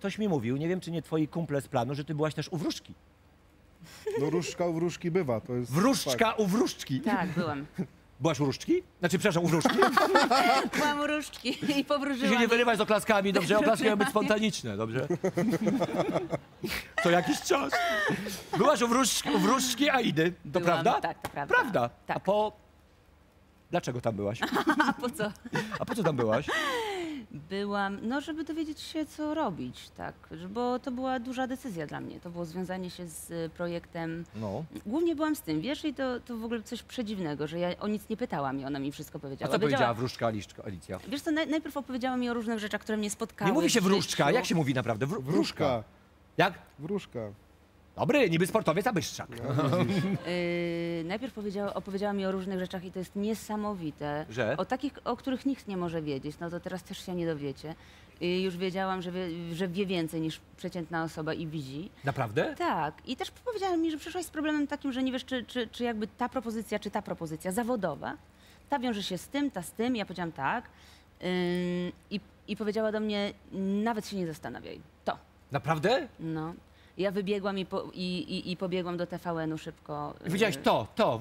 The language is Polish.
ktoś mi mówił, nie wiem czy nie twoi kumple z planu, że ty byłaś też u wróżki. No różdżka u wróżki bywa, to jest Wróżczka u wróżczki. Tak, byłam. Byłaś u różdżki? Znaczy, przepraszam, u wróżki? Byłam u różdżki i Ty się powróżyłam. nie wyrywaj z oklaskami, dobrze? Oklaski mają być spontaniczne, dobrze? Co jakiś czas. Byłaś u wróżki, u wróżki Aidy, to Byłam, prawda? tak, to prawda. Prawda. Tak. A po... Dlaczego tam byłaś? A po co? A po co tam byłaś? Byłam, no żeby dowiedzieć się, co robić, tak. Bo to była duża decyzja dla mnie. To było związanie się z y, projektem. No. Głównie byłam z tym, wiesz, i to, to w ogóle coś przedziwnego, że ja o nic nie pytałam i ona mi wszystko A powiedziała. co Wiedziała- powiedziała wróżka Aliczka- Alicja? Wiesz co, naj, najpierw opowiedziała mi o różnych rzeczach, które mnie spotkały. Nie mówi się w wróżka, życiu. jak się mówi naprawdę? Wró- Wróżka, Jak? wróżka. Dobry, niby sportowiec, a byszczak. Yy, najpierw powiedziała, opowiedziała mi o różnych rzeczach i to jest niesamowite. Że? O takich, o których nikt nie może wiedzieć, no to teraz też się nie dowiecie. I już wiedziałam, że wie, że wie więcej niż przeciętna osoba i widzi. Naprawdę? Tak. I też powiedziała mi, że przyszłaś z problemem takim, że nie wiesz, czy, czy, czy jakby ta propozycja, czy ta propozycja zawodowa, ta wiąże się z tym, ta z tym. Ja powiedziałam tak. Yy, i, I powiedziała do mnie, nawet się nie zastanawiaj. To. Naprawdę? No. Ja wybiegłam i, po, i, i, i pobiegłam do TVN-u szybko. Widziałeś Yy, to, to.